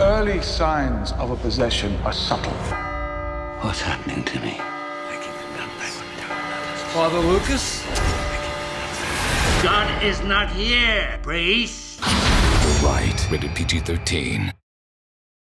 early signs of a possession are subtle. What's happening to me? Father Lucas? God is not here, priest. The Rite rated PG 13.